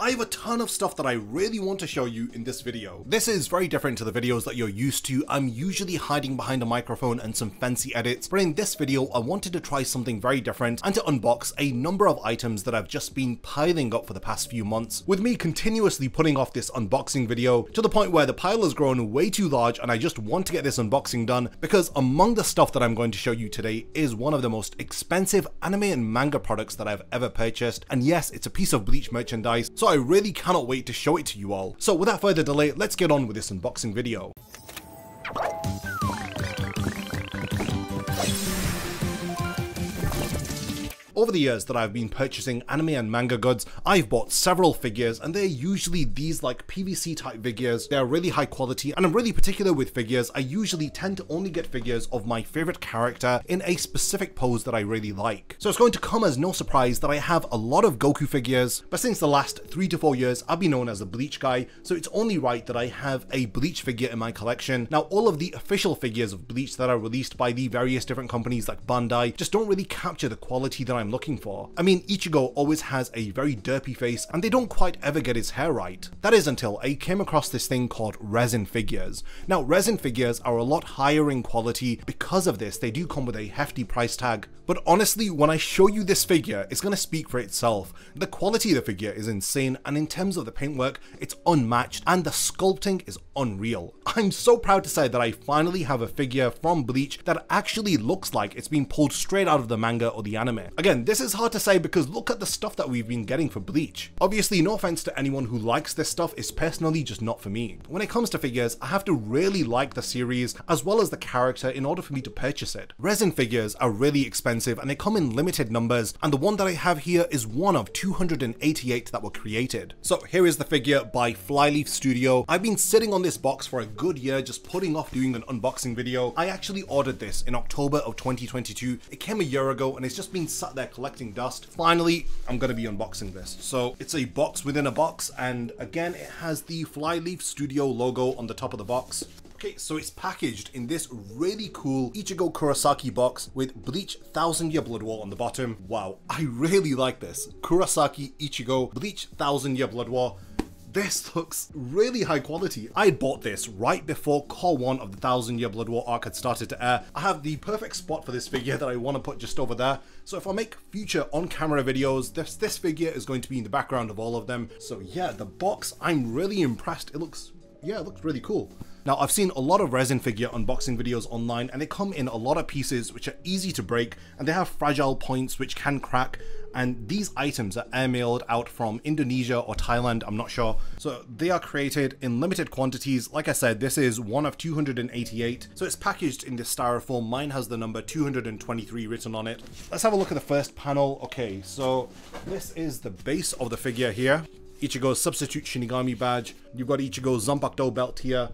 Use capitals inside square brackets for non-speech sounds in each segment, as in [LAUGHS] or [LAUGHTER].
I have a ton of stuff that I really want to show you in this video. This is very different to the videos that you're used to. I'm usually hiding behind a microphone and some fancy edits, but in this video I wanted to try something very different and to unbox a number of items that I've just been piling up for the past few months, with me continuously putting off this unboxing video to the point where the pile has grown way too large and I just want to get this unboxing done because among the stuff that I'm going to show you today is one of the most expensive anime and manga products that I've ever purchased and yes it's a piece of Bleach merchandise so I really cannot wait to show it to you all. So without further delay let's get on with this unboxing video. Over the years that I've been purchasing anime and manga goods, I've bought several figures and they're usually these like PVC type figures. They're really high quality and I'm really particular with figures. I usually tend to only get figures of my favorite character in a specific pose that I really like. So it's going to come as no surprise that I have a lot of Goku figures, but since the last three to four years, I've been known as a Bleach guy, so it's only right that I have a Bleach figure in my collection. Now, all of the official figures of Bleach that are released by the various different companies like Bandai just don't really capture the quality that I'm looking for. I mean, Ichigo always has a very derpy face and they don't quite ever get his hair right. That is until I came across this thing called resin figures. Now, resin figures are a lot higher in quality. Because of this, they do come with a hefty price tag. But honestly, when I show you this figure, it's going to speak for itself. The quality of the figure is insane and in terms of the paintwork, it's unmatched and the sculpting is unreal. [LAUGHS] I'm so proud to say that I finally have a figure from Bleach that actually looks like it's been pulled straight out of the manga or the anime. Again, this is hard to say because look at the stuff that we've been getting for Bleach. Obviously, no offense to anyone who likes this stuff, it's personally just not for me. When it comes to figures, I have to really like the series as well as the character in order for me to purchase it. Resin figures are really expensive and they come in limited numbers and the one that I have here is one of 288 that were created. So here is the figure by Flyleaf Studio. I've been sitting on this box for a good year just putting off doing an unboxing video. I actually ordered this in October of 2022. It came a year ago and it's just been sat there collecting dust. Finally, I'm going to be unboxing this. So it's a box within a box and again it has the Flyleaf Studio logo on the top of the box. Okay, so it's packaged in this really cool Ichigo Kurosaki box with Bleach Thousand Year Blood War on the bottom. Wow, I really like this. Kurosaki Ichigo Bleach Thousand Year Blood War. This looks really high quality. I bought this right before Cour 1 of the Thousand Year Blood War arc had started to air. I have the perfect spot for this figure that I want to put just over there. So if I make future on-camera videos, this, this figure is going to be in the background of all of them. So yeah, the box, I'm really impressed. It looks, yeah, it looks really cool. Now I've seen a lot of resin figure unboxing videos online and they come in a lot of pieces which are easy to break and they have fragile points which can crack and these items are airmailed out from Indonesia or Thailand, I'm not sure. So they are created in limited quantities. Like I said, this is one of 288. So it's packaged in this styrofoam. Mine has the number 223 written on it. Let's have a look at the first panel. Okay, so this is the base of the figure here. Ichigo's substitute Shinigami badge. You've got Ichigo's Zanpakuto belt here.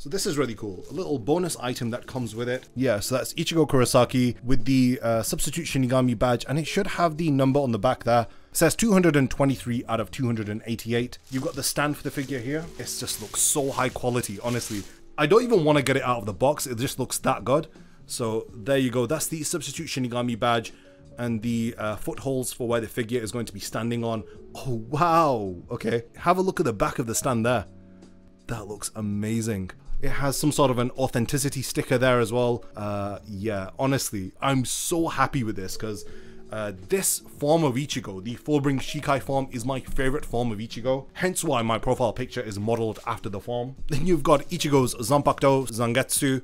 So this is really cool. A little bonus item that comes with it. Yeah, so that's Ichigo Kurosaki with the uh, substitute Shinigami badge and it should have the number on the back there. It says 223 out of 288. You've got the stand for the figure here. It just looks so high quality, honestly. I don't even want to get it out of the box. It just looks that good. So there you go. That's the substitute Shinigami badge and the uh, footholds for where the figure is going to be standing on. Oh, wow. Okay. Have a look at the back of the stand there. That looks amazing. It has some sort of an authenticity sticker there as well. Uh, yeah, honestly, I'm so happy with this because uh, this form of Ichigo, the Fullbring Shikai form, is my favorite form of Ichigo, hence why my profile picture is modeled after the form. Then you've got Ichigo's Zanpakuto Zangetsu,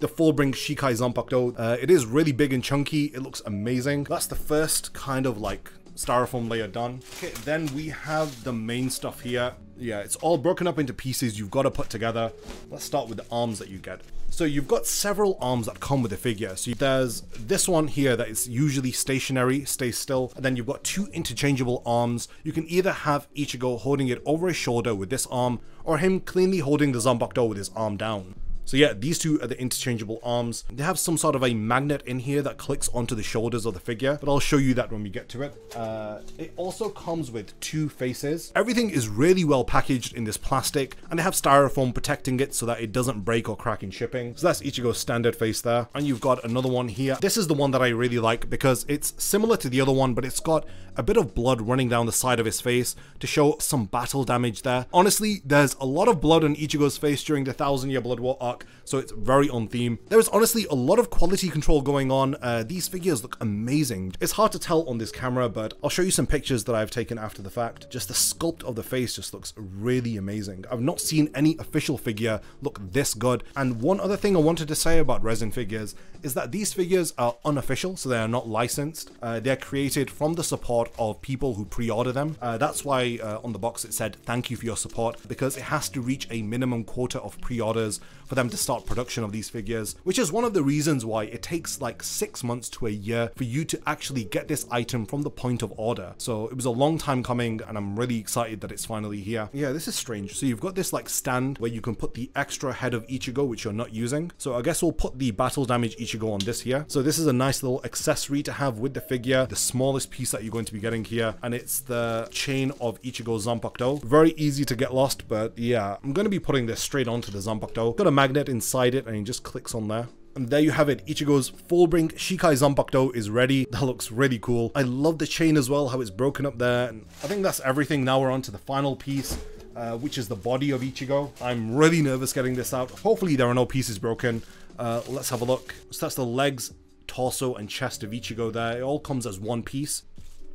the Fullbring Shikai Zanpakuto. Uh, it is really big and chunky, it looks amazing. That's the first kind of like styrofoam layer done. Okay, then we have the main stuff here. Yeah, it's all broken up into pieces you've got to put together. Let's start with the arms that you get. So you've got several arms that come with the figure. So there's this one here that is usually stationary, stays still. And then you've got two interchangeable arms. You can either have Ichigo holding it over his shoulder with this arm, or him cleanly holding the Zanpakuto with his arm down. So yeah, these two are the interchangeable arms. They have some sort of a magnet in here that clicks onto the shoulders of the figure, but I'll show you that when we get to it. Uh, it also comes with two faces. Everything is really well packaged in this plastic, and they have styrofoam protecting it so that it doesn't break or crack in shipping. So that's Ichigo's standard face there. And you've got another one here. This is the one that I really like because it's similar to the other one, but it's got a bit of blood running down the side of his face to show some battle damage there. Honestly, there's a lot of blood on Ichigo's face during the Thousand Year Blood War arc, so it's very on theme. There is honestly a lot of quality control going on. Uh, these figures look amazing. It's hard to tell on this camera, but I'll show you some pictures that I've taken after the fact. Just the sculpt of the face just looks really amazing. I've not seen any official figure look this good. And one other thing I wanted to say about resin figures is that these figures are unofficial, so they are not licensed. Uh, they're created from the support of people who pre-order them. Uh, that's why uh, on the box it said thank you for your support because it has to reach a minimum quota of pre-orders for them to start production of these figures, which is one of the reasons why it takes like six months to a year for you to actually get this item from the point of order. So it was a long time coming and I'm really excited that it's finally here. Yeah, this is strange. So you've got this like stand where you can put the extra head of Ichigo, which you're not using. So I guess we'll put the battle damage Ichigo on this here. So this is a nice little accessory to have with the figure, the smallest piece that you're going to be getting here. And it's the chain of Ichigo Zanpakuto. Very easy to get lost, but yeah, I'm going to be putting this straight onto the Zanpakuto. Got a magnet inside it and it just clicks on there. And there you have it, Ichigo's Fullbring Shikai Zanpakuto is ready. [LAUGHS] That looks really cool. I love the chain as well, how it's broken up there. And I think that's everything. Now we're on to the final piece. Uh, which is the body of Ichigo. I'm really nervous getting this out. Hopefully there are no pieces broken. Uh, let's have a look. So that's the legs, torso, and chest of Ichigo there. It all comes as one piece.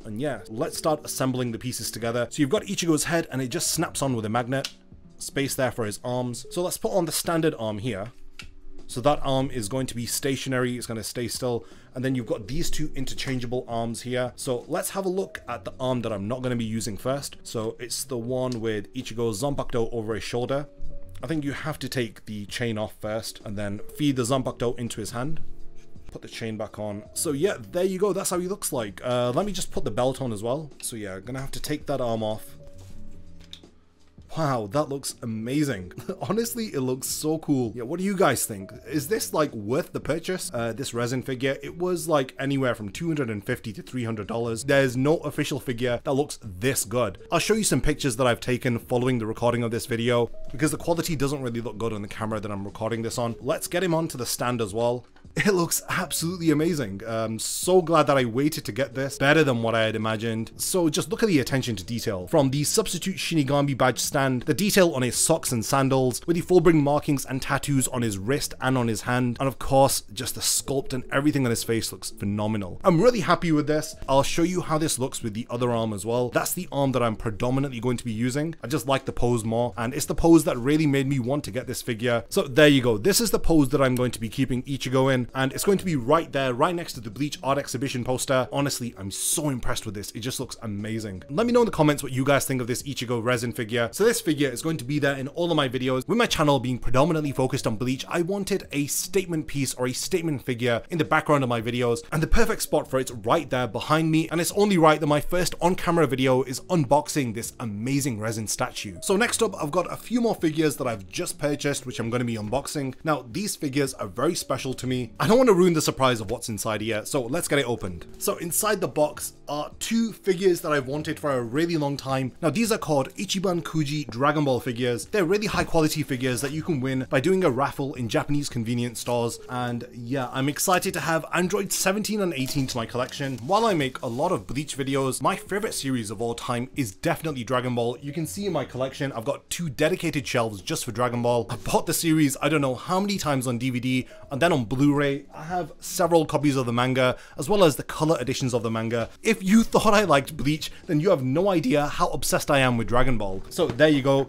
And yeah, let's start assembling the pieces together. So you've got Ichigo's head and it just snaps on with a magnet. Space there for his arms. So let's put on the standard arm here. So that arm is going to be stationary, it's going to stay still. And then you've got these two interchangeable arms here. So let's have a look at the arm that I'm not going to be using first. So it's the one with Ichigo Zanpakuto over his shoulder. I think you have to take the chain off first and then feed the Zanpakuto into his hand. Put the chain back on. So yeah, there you go. That's how he looks like. Uh, let me just put the belt on as well. So yeah, gonna have to take that arm off. Wow, that looks amazing. [LAUGHS] Honestly, it looks so cool. Yeah, what do you guys think? Is this like worth the purchase? Uh, this resin figure, it was like anywhere from 250 to $300. There's no official figure that looks this good. I'll show you some pictures that I've taken following the recording of this video because the quality doesn't really look good on the camera that I'm recording this on. Let's get him onto the stand as well. It looks absolutely amazing. I'm so glad that I waited to get this. Better than what I had imagined. So just look at the attention to detail. From the substitute Shinigami badge stand, the detail on his socks and sandals, with the Fullbring markings and tattoos on his wrist and on his hand, and of course, just the sculpt and everything on his face looks phenomenal. I'm really happy with this. I'll show you how this looks with the other arm as well. That's the arm that I'm predominantly going to be using. I just like the pose more, and it's the pose that really made me want to get this figure. So there you go. This is the pose that I'm going to be keeping Ichigo in and it's going to be right there, right next to the Bleach Art Exhibition poster. Honestly, I'm so impressed with this. It just looks amazing. Let me know in the comments what you guys think of this Ichigo resin figure. So this figure is going to be there in all of my videos. With my channel being predominantly focused on Bleach, I wanted a statement piece or a statement figure in the background of my videos, and the perfect spot for it's right there behind me, and it's only right that my first on-camera video is unboxing this amazing resin statue. So next up, I've got a few more figures that I've just purchased, which I'm going to be unboxing. Now, these figures are very special to I don't want to ruin the surprise of what's inside here, so let's get it opened. So inside the box are two figures that I've wanted for a really long time. Now these are called Ichiban Kuji Dragon Ball figures. They're really high quality figures that you can win by doing a raffle in Japanese convenience stores. And yeah, I'm excited to have Android 17 and 18 to my collection. While I make a lot of Bleach videos, my favorite series of all time is definitely Dragon Ball. You can see in my collection, I've got two dedicated shelves just for Dragon Ball. I bought the series, I don't know how many times on DVD and then on Blu-ray. I have several copies of the manga, as well as the color editions of the manga. If you thought I liked Bleach, then you have no idea how obsessed I am with Dragon Ball. So there you go.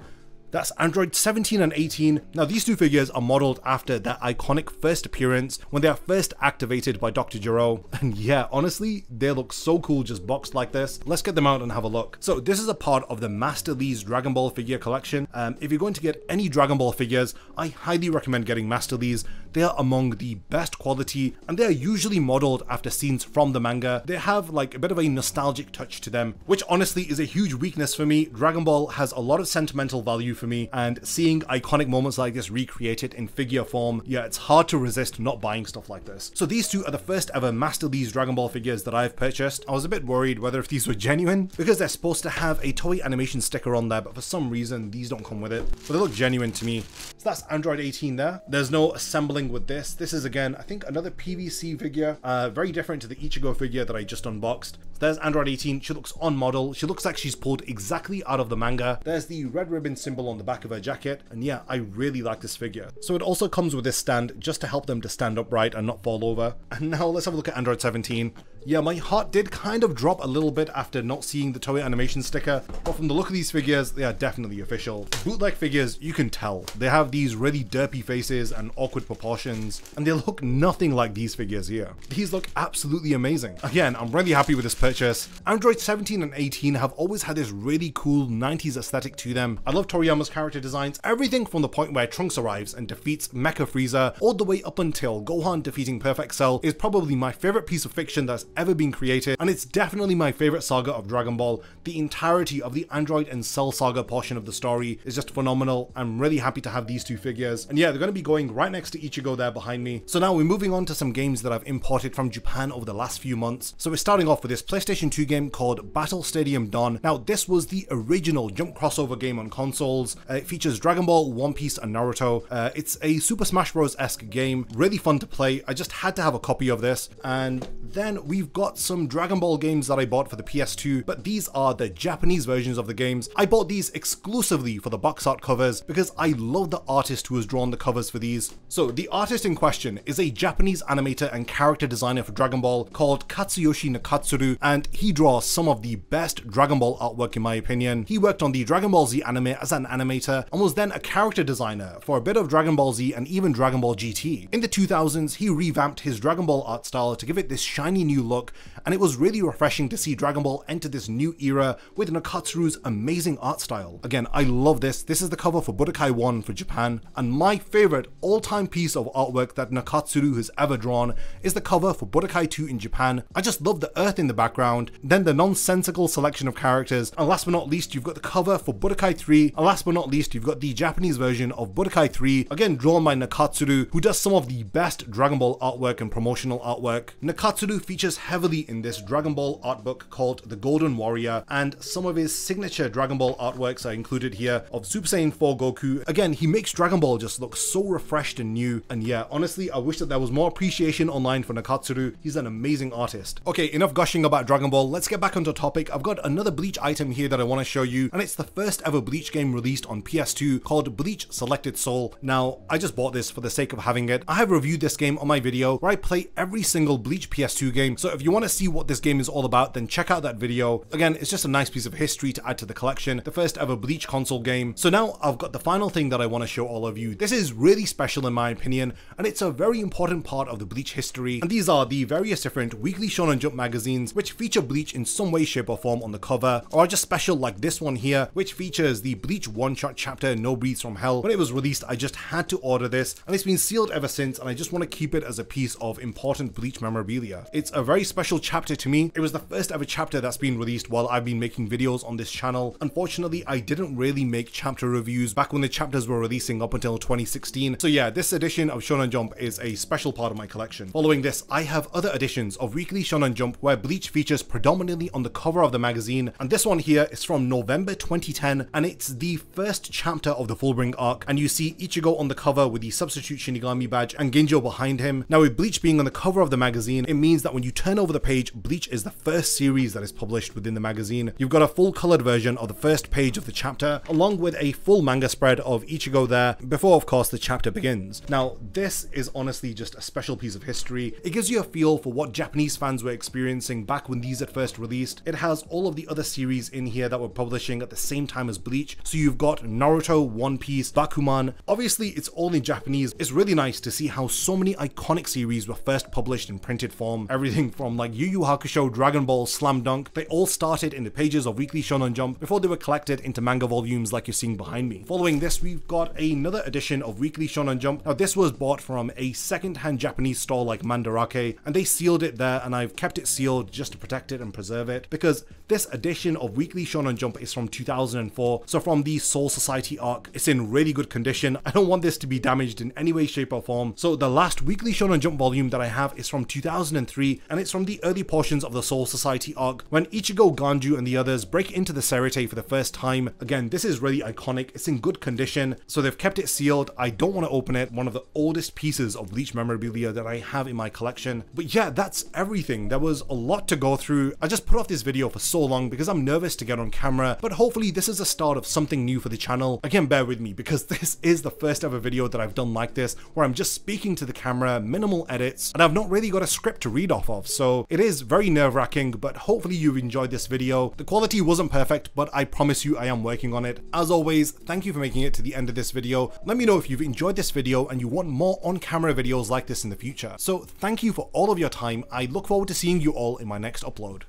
That's Android 17 and 18. Now these two figures are modeled after their iconic first appearance when they are first activated by Dr. Gero. [LAUGHS] And yeah, honestly, they look so cool just boxed like this. Let's get them out and have a look. So this is a part of the Masterlise Dragon Ball figure collection. Um, if you're going to get any Dragon Ball figures, I highly recommend getting Masterlise. They are among the best quality and they are usually modeled after scenes from the manga. They have like a bit of a nostalgic touch to them, which honestly is a huge weakness for me. Dragon Ball has a lot of sentimental value for me and seeing iconic moments like this recreated in figure form, yeah, it's hard to resist not buying stuff like this. So these two are the first ever Masterlise Dragon Ball figures that I've purchased. I was a bit worried whether if these were genuine because they're supposed to have a Toei animation sticker on there, but for some reason these don't come with it. But they look genuine to me. So that's Android 18 there. There's no assembling with this. This is again, I think another PVC figure, uh, very different to the Ichigo figure that I just unboxed. There's Android 18. She looks on model. She looks like she's pulled exactly out of the manga. There's the red ribbon symbol on the back of her jacket. And yeah, I really like this figure. So it also comes with this stand just to help them to stand upright and not fall over. And now let's have a look at Android 17. Yeah, my heart did kind of drop a little bit after not seeing the Toei animation sticker, but from the look of these figures, they are definitely official. Bootleg figures, you can tell. They have these really derpy faces and awkward proportions, and they look nothing like these figures here. These look absolutely amazing. Again, I'm really happy with this purchase. Android 17 and 18 have always had this really cool 90s aesthetic to them. I love Toriyama's character designs, everything from the point where Trunks arrives and defeats Mecha Frieza, all the way up until Gohan defeating Perfect Cell is probably my favorite piece of fiction that's ever been created, and it's definitely my favorite saga of Dragon Ball. The entirety of the Android and Cell saga portion of the story is just phenomenal. I'm really happy to have these two figures. And yeah, they're going to be going right next to Ichigo there behind me. So now we're moving on to some games that I've imported from Japan over the last few months. So we're starting off with this PlayStation 2 game called Battle Stadium D.O.N. Now this was the original jump crossover game on consoles. Uh, it features Dragon Ball, One Piece and Naruto. Uh, it's a Super Smash Bros. esque game, really fun to play. I just had to have a copy of this. And then we've got some Dragon Ball games that I bought for the PS2, but these are the Japanese versions of the games. I bought these exclusively for the box art covers because I love the artist who has drawn the covers for these. So the artist in question is a Japanese animator and character designer for Dragon Ball called Katsuyoshi Nakatsuru, and he draws some of the best Dragon Ball artwork in my opinion. He worked on the Dragon Ball Z anime as an animator and was then a character designer for a bit of Dragon Ball Z and even Dragon Ball GT. In the 2000s, he revamped his Dragon Ball art style to give it this shiny new look, and it was really refreshing to see Dragon Ball enter this new era with Nakatsuru's amazing art style. Again, I love this. This is the cover for Budokai 1 for Japan, and my favorite all-time piece of artwork that Nakatsuru has ever drawn is the cover for Budokai 2 in Japan. I just love the earth in the background, then the nonsensical selection of characters, and last but not least, you've got the cover for Budokai 3, and last but not least, you've got the Japanese version of Budokai 3, again drawn by Nakatsuru, who does some of the best Dragon Ball artwork and promotional artwork. Nakatsuru features heavily in this Dragon Ball art book called The Golden Warrior, and some of his signature Dragon Ball artworks are included here of Super Saiyan 4 Goku. Again, he makes Dragon Ball just look so refreshed and new, and yeah, honestly, I wish that there was more appreciation online for Nakatsuru. He's an amazing artist. Okay, enough gushing about Dragon Ball, let's get back onto topic. I've got another Bleach item here that I want to show you, and it's the first ever Bleach game released on PS2 called Bleach Selected Soul. Now, I just bought this for the sake of having it. I have reviewed this game on my video where I play every single Bleach PS2 game, so if you want to see what this game is all about, then check out that video. Again, it's just a nice piece of history to add to the collection, the first ever Bleach console game. So now I've got the final thing that I want to show all of you. This is really special in my opinion, and it's a very important part of the Bleach history. And these are the various different weekly Shonen Jump magazines which feature Bleach in some way, shape or form on the cover, or are just special like this one here, which features the Bleach one-shot chapter No Breaths from Hell. When it was released, I just had to order this, and it's been sealed ever since, and I just want to keep it as a piece of important Bleach memorabilia. It's a very special chapter to me. It was the first ever chapter that's been released while I've been making videos on this channel. Unfortunately, I didn't really make chapter reviews back when the chapters were releasing up until 2016. So yeah, this edition of Shonen Jump is a special part of my collection. Following this, I have other editions of Weekly Shonen Jump where Bleach features predominantly on the cover of the magazine, and this one here is from November 2010, and it's the first chapter of the Fullbring arc, and you see Ichigo on the cover with the substitute Shinigami badge and Ginjo behind him. Now with Bleach being on the cover of the magazine, it means that when you turn over the page, Bleach is the first series that is published within the magazine. You've got a full colored version of the first page of the chapter, along with a full manga spread of Ichigo there, before of course the chapter begins. Now this is honestly just a special piece of history. It gives you a feel for what Japanese fans were experiencing back when these had first released. It has all of the other series in here that were publishing at the same time as Bleach. So you've got Naruto, One Piece, Bakuman. Obviously, it's all in Japanese. It's really nice to see how so many iconic series were first published in printed form. Everything from like Yu Yu Hakusho, Dragon Ball, Slam Dunk, they all started in the pages of Weekly Shonen Jump before they were collected into manga volumes like you're seeing behind me. Following this, we've got another edition of Weekly Shonen Jump. Now, this was bought from a second-hand Japanese store like Mandarake, and they sealed it there, and I've kept it sealed just to protect it and preserve it, because this edition of Weekly Shonen Jump is from 2004, so from the Soul Society arc, it's in really good condition. I don't want this to be damaged in any way, shape, or form. So the last Weekly Shonen Jump volume that I have is from 2003, and it's from the early portions of the Soul Society arc, when Ichigo, Ganju, and the others break into the Seireitei for the first time. Again, this is really iconic, it's in good condition, so they've kept it sealed. I don't want to open it, one of the oldest pieces of Bleach memorabilia that I have in my collection. But yeah, that's everything. There was a lot to go through. I just put off this video for so long because I'm nervous to get on camera, but hopefully this is the start of something new for the channel. Again, bear with me because [LAUGHS] this is the first ever video that I've done like this, where I'm just speaking to the camera, minimal edits, and I've not really got a script to read off of, so it is very nerve wracking, but hopefully you've enjoyed this video. The quality wasn't perfect, but I promise you I am working on it. As always, thank you for making it to the end of this video. Let me know if you've enjoyed this video and you want more on-camera videos like this in the future. So thank you for all of your time. I look forward to seeing you all in my next upload.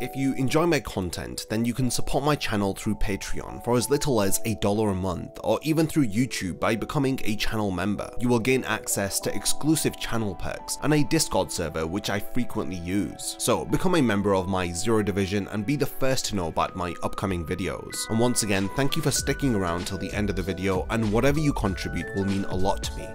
If you enjoy my content, then you can support my channel through Patreon for as little as a dollar a month, or even through YouTube by becoming a channel member. You will gain access to exclusive channel perks and a Discord server which I frequently use. So become a member of my Zero Division and be the first to know about my upcoming videos. And once again, thank you for sticking around till the end of the video and whatever you contribute will mean a lot to me.